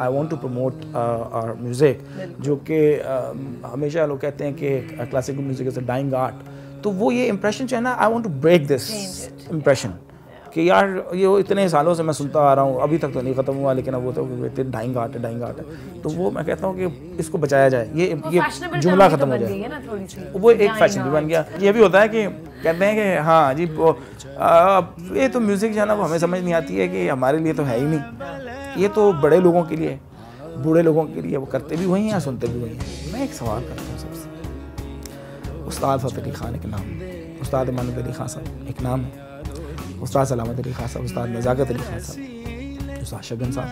I want to promote our music जो कि uh, हमेशा लोग कहते हैं कि classical music is a dying art तो वो ये इम्प्रेशन जो है ना I want to break this impression कि यार ये वो इतने सालों से मैं सुनता आ रहा हूँ अभी तक तो नहीं ख़त्म हुआ लेकिन अब वो तो इतने डाइंग आर्ट है डाइंग आर्ट है। तो वो मैं कहता हूँ कि इसको बचाया जाए ये ये जुमला ख़त्म हो जाए। वो एक फ़ैशन भी बन गया। ये भी होता है कि कहते हैं कि हाँ जी वो आ, ये तो म्यूज़िक जो है ना वो हमें समझ नहीं आती है कि हमारे लिए तो है ही नहीं। ये तो बड़े लोगों के लिए बूढ़े लोगों के लिए वो करते भी वही हैं सुनते भी वही हैं। मैं एक सवाल करता हूँ सबसे। उस्ताद फतेह अली खान एक नाम उस्ताद मानद अली खान साहब एक नाम है। उस्ताद सलामत अली खान साहब, उस्ताद नज़ाकत अली खान साहब, उस्ताद शगन साहब।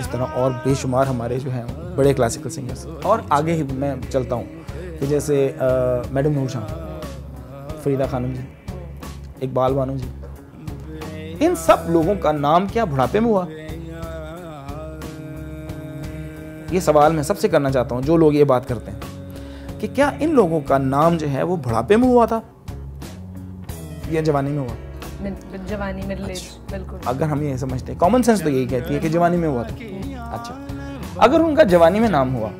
इस तरह और बेशुमार हमारे जो हैं, बड़े क्लासिकल सिंगर्स और आगे ही मैं चलता हूँ कि जैसे मैडम नूर शाह, फरीदा खानम जी, इकबाल बानो जी। इन सब लोगों का नाम क्या बुढ़ापे में हुआ? ये सवाल मैं सबसे करना चाहता हूँ, जो लोग ये बात करते हैं, कि क्या इन लोगों का नाम जो है, वो बुढ़ापे में हुआ था? या जवानी में हुआ? जवानी मिडिल एज बिल्कुल। अगर हम ये समझते हैं कॉमन सेंस तो यही कहती है कि जवानी में हुआ था। अच्छा। अगर उनका जवानी में नाम हुआ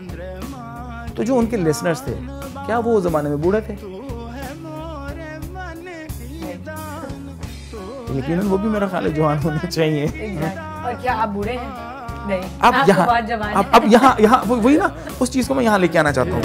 तो जो उनके लिसनर्स थे क्या वो ज़माने में बूढ़े थे? लेकिन वो भी मेरा ख्याल है जवान होने चाहिए। और क्या आप बूढ़े हैं? नहीं। अब आप यहाँ अब अब यहाँ यहाँ वही ना उस चीज़ को मैं यहाँ लेके आना चाहता हूँ।